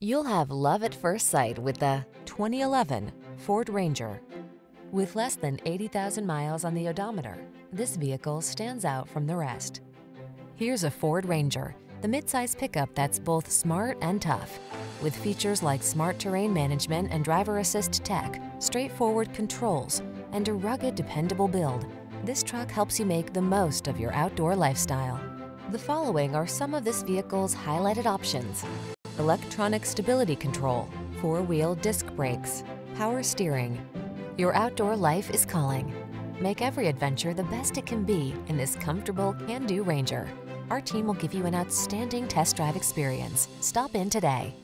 You'll have love at first sight with the 2011 Ford Ranger. With less than 80,000 miles on the odometer, this vehicle stands out from the rest. Here's a Ford Ranger, the midsize pickup that's both smart and tough. With features like smart terrain management and driver assist tech, straightforward controls, and a rugged, dependable build, this truck helps you make the most of your outdoor lifestyle. The following are some of this vehicle's highlighted options. Electronic stability control, four-wheel disc brakes, power steering. Your outdoor life is calling. Make every adventure the best it can be in this comfortable, can-do Ranger. Our team will give you an outstanding test drive experience. Stop in today.